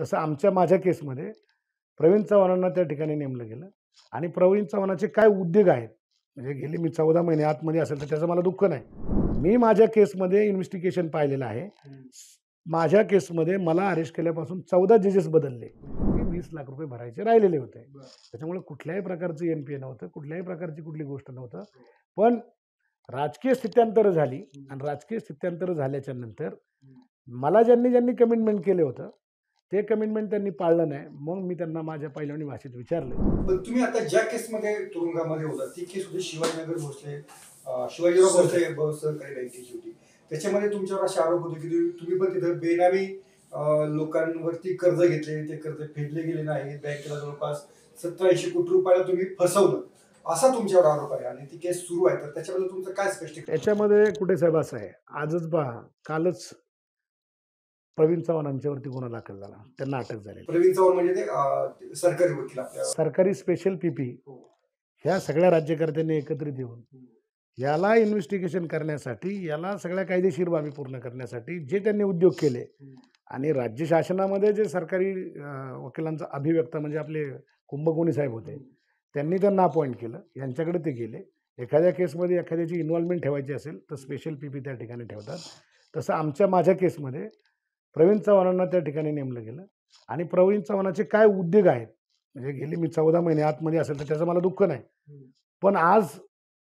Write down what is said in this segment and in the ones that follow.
तसं आमच्या माझ्या केसमध्ये प्रवीण चव्हाणांना त्या ठिकाणी नेमलं गेलं. आणि प्रवीण चव्हाणाचे काय उद्योग आहेत? म्हणजे गेले मी चौदा महिने आतमध्ये असेल तर त्याचं मला दुःख नाही. मी माझ्या केसमध्ये इन्व्हेस्टिगेशन पाहिलेलं आहे. माझ्या केसमध्ये मला अरेस्ट केल्यापासून चौदा जजेस बदलले. वीस लाख रुपये भरायचे राहिलेले होते. त्याच्यामुळे कुठल्याही प्रकारचं एन पी ए नव्हतं कुठल्याही प्रकारची कुठली गोष्ट नव्हतं. पण राजकीय स्थित्यांतर झाली. आणि राजकीय स्थित्यांतर झाल्याच्यानंतर मला ज्यांनी ज्यांनी कमिटमेंट केलं होतं ते कमिटमेंट त्यांनी पाळलं नाही. मग मी त्यांना माझ्या पहिल्यानी भाषेत विचारलं. पण तुम्ही आता ज्या केसमध्ये तुरुंगामध्ये होता ती केस होती शिवाजीनगर भोसले शिवाजीराव भोसले सहकारी बँकेची होती त्याच्यामध्ये तुमच्यावर असे आरोप होते की तुम्ही- पण तिथं बेनामी लोकांवरती कर्ज घेतले ते कर्ज फेडले गेले नाही बँकेला जवळपास सत्तर ऐंशी कोटी रुपयाला तुम्ही फसवलं. असा तुमच्यावर आरोप आहे आणि ती केस सुरू आहे. तर त्याच्याबद्दल तुमचं काय स्पष्टीकरण? याच्यामध्ये कुठे साहेब असं आहे? आजच पहा. कालच प्रवीण चव्हाण यांच्यावरती गुन्हा दाखल झाला. त्यांना अटक झाली प्रवीण चव्हाण म्हणजे ते अं, ते सरकारी वकील आपल्या सरकारी स्पेशल पीपी हो. ह्या सगळ्या राज्यकर्त्यांनी एकत्रित येऊन याला इन्व्हेस्टिगेशन करण्यासाठी याला सगळ्या कायदेशीर बाबी पूर्ण करण्यासाठी जे त्यांनी उद्योग केले आणि राज्य शासनामध्ये जे सरकारी अं, वकिलांचा अभिव्यक्त म्हणजे आपले कुंभकोणी साहेब होते त्यांनी त्यांना अपॉइंट केलं. यांच्याकडे ते गेले. एखाद्या केसमध्ये एखाद्याची इन्व्हॉल्वमेंट ठेवायची असेल तर स्पेशल पी पी त्या ठिकाणी ठेवतात. तसं आमच्या माझ्या केसमध्ये प्रवीण चव्हाणांना त्या ठिकाणी नेमलं गेलं. आणि प्रवीण चव्हाणाचे काय उद्योग आहेत? म्हणजे गेले मी चौदा महिने आतमध्ये असेल तर त्याचं मला दुःख नाही. पण आज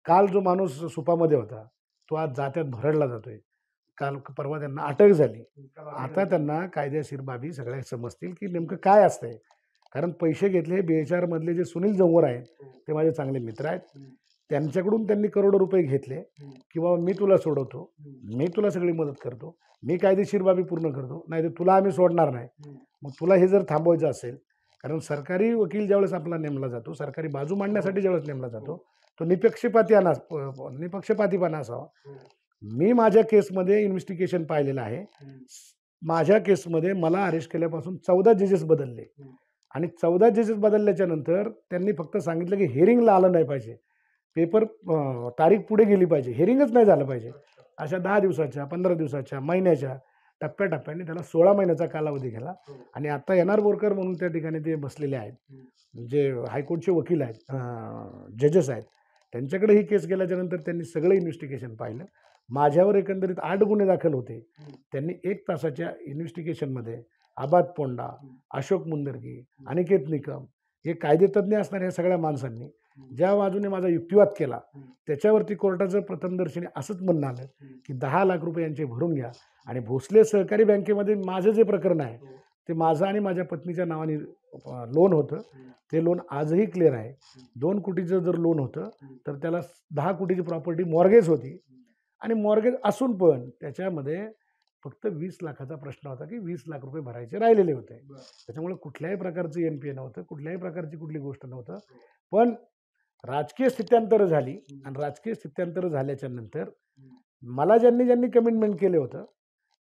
काल जो माणूस सुपामध्ये होता तो आज जात्यात भरडला जातोय. काल परवा त्यांना अटक झाली. आता त्यांना कायदेशीर बाबी सगळ्या समजतील की नेमकं काय असतंय. कारण पैसे घेतले बेचार मधले जे सुनील जंवर आहेत ते माझे चांगले मित्र आहेत. त्यांच्याकडून त्यांनी करोडो रुपये घेतले. की बाबा मी तुला सोडवतो. मी तुला सगळी मदत करतो. मी कायदेशीर बाबी पूर्ण करतो. नाही तर तुला आम्ही सोडणार नाही. मग तुला हे जर थांबवायचं असेल कारण सरकारी वकील ज्यावेळेस आपला नेमला जातो सरकारी बाजू मांडण्यासाठी ज्यावेळेस नेमला जातो तो निपक्षपाती अना निपक्षपातीपणा असावा. मी माझ्या केसमध्ये इन्व्हेस्टिगेशन पाहिलेलं आहे. माझ्या केसमध्ये मला अरेस्ट केल्यापासून चौदा जजेस बदलले. आणि चौदा जजेस बदलल्याच्या नंतर त्यांनी फक्त सांगितलं की हेरिंगला आलं नाही पाहिजे. पेपर तारीख पुढे गेली पाहिजे. हेरिंगच नाही झालं पाहिजे. अशा दहा दिवसाच्या पंधरा दिवसाच्या महिन्याच्या टप्प्याटप्प्याने त्याला सोळा महिन्याचा कालावधी गेला आणि आता एन आर बोरकर म्हणून त्या ठिकाणी ते बसलेले आहेत. जे हायकोर्टचे वकील आहेत जजेस आहेत त्यांच्याकडे ही केस गेल्याच्यानंतर त्यांनी सगळं इन्व्हेस्टिगेशन पाहिलं. माझ्यावर एकंदरीत आठ गुन्हे दाखल होते. त्यांनी एक तासाच्या इन्व्हेस्टिगेशनमध्ये आबाद पोंडा अशोक मुंदरगी अनिकेत निकम हे कायदेतज्ञ असणाऱ्या या सगळ्या माणसांनी ज्या बाजूने माझा युक्तिवाद केला त्याच्यावरती कोर्टाचं प्रथमदर्शनी असंच म्हणणं आलं की दहा लाख रुपये यांचे भरून घ्या आणि भोसले सहकारी बँकेमध्ये माझं जे प्रकरण आहे ते माझं आणि माझ्या पत्नीच्या नावाने लोन होतं. ते लोन आजही क्लिअर आहे. दोन कोटीचं जर लोन होतं तर त्याला दहा कोटीची प्रॉपर्टी मॉर्गेज होती. आणि मॉर्गेज असून पण त्याच्यामध्ये फक्त वीस लाखाचा प्रश्न होता की वीस लाख रुपये भरायचे राहिलेले होते. त्याच्यामुळे कुठल्याही प्रकारचं एन पी ए नव्हतं कुठल्याही प्रकारची कुठली गोष्ट नव्हतं. पण राजकीय स्थित्यांतर झाली आणि राजकीय स्थित्यांतर झाल्याच्यानंतर मला ज्यांनी ज्यांनी कमिटमेंट केलं होतं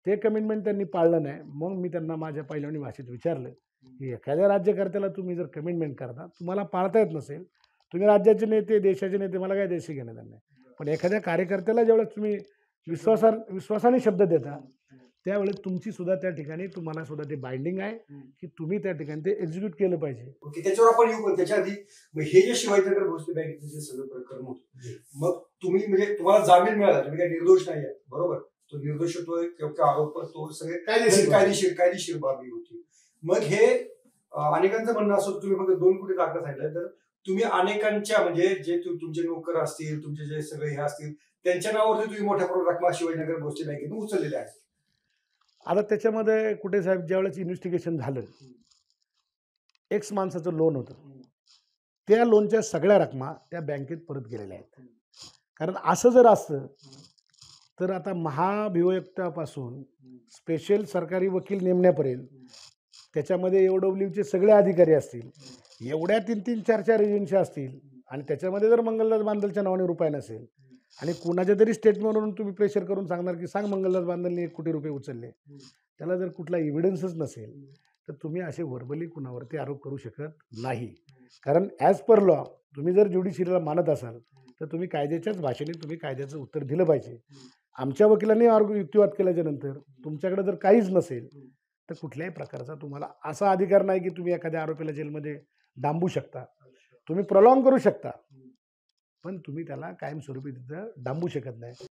ते कमिटमेंट त्यांनी पाळलं नाही. मग मी त्यांना माझ्या पहिल्यानी भाषेत विचारलं की एखाद्या राज्यकर्त्याला तुम्ही जर कमिटमेंट करता तुम्हाला पाळता येत नसेल तुम्ही राज्याचे नेते देशाचे नेते मला काय देशी घेणं त्यांना पण एखाद्या कार्यकर्त्याला ज्यावेळेस तुम्ही विश्वासा विश्वासाने शब्द देता त्यावेळेस तुमची सुद्धा त्या ठिकाणी तुम्हाला सुद्धा ते बाइंडिंग आहे की तुम्ही त्या ठिकाणी ते एक्झिक्यूट केलं पाहिजे. ओके त्याच्यावर आपण येऊ पण. त्याच्या आधी हे जे शिवाजीनगर भोसले बँकेचे जे सगळं प्रकरण होतं मग तुम्ही म्हणजे तुम्हाला जामीन मिळाला. तुम्ही काही निर्दोष नाही आहे. बरोबर? तो निर्दोषत्व किंवा आरोप तो सगळे कायदेशीर कायदेशीर कायदेशीर बाबी होती. मग हे अनेकांचं म्हणणं असं तुम्ही फक्त दोन कोटी दाखला सांगितलं तर तुम्ही अनेकांच्या म्हणजे जे तु- तुमचे नोकर असतील तुमचे जे सगळे हे असतील त्यांच्या नावावरती तुम्ही मोठ्या प्रमाणात रकमा शिवाजीनगर भोसले बँकेतून उचललेल्या आहेत आता त्याच्यामध्ये कुठे साहेब ज्यावेळेस इन्व्हेस्टिगेशन झालं एक्स माणसाचं लोन होतं. त्या लोनच्या सगळ्या रकमा त्या बँकेत परत गेलेल्या आहेत. कारण असं जर असतं तर आता महाभियोक्तापासून स्पेशल सरकारी वकील नेमण्यापर्यंत त्याच्यामध्ये एवढवलीचे सगळे अधिकारी असतील एवढ्या तीन तीन चार चार एजन्सी असतील आणि त्याच्यामध्ये जर मंगलदास बांदलच्या नावाने रुपये नसेल आणि कुणाच्या तरी स्टेटमेंटवरून तुम्ही प्रेशर करून सांगणार की सांग मंगलदास बांदलने एक कोटी रुपये उचलले. त्याला जर कुठला एव्हिडन्सच नसेल तर तुम्ही असे व्हर्बली कुणावरती आरोप करू शकत नाही. कारण ॲज पर लॉ तुम्ही जर ज्युडिशियरीला मानत असाल तर तुम्ही कायद्याच्याच भाषेने तुम्ही कायद्याचं उत्तर दिलं पाहिजे. आमच्या वकिलांनी आर्ग युक्तिवाद केल्याच्यानंतर तुमच्याकडे जर काहीच नसेल तर कुठल्याही प्रकारचा तुम्हाला असा अधिकार नाही की तुम्ही एखाद्या आरोपीला जेलमध्ये डांबू शकता. तुम्ही प्रलॉंग करू शकता. पण तुम्ही त्याला कायमस्वरूपी तिथं डांबू शकत नाही.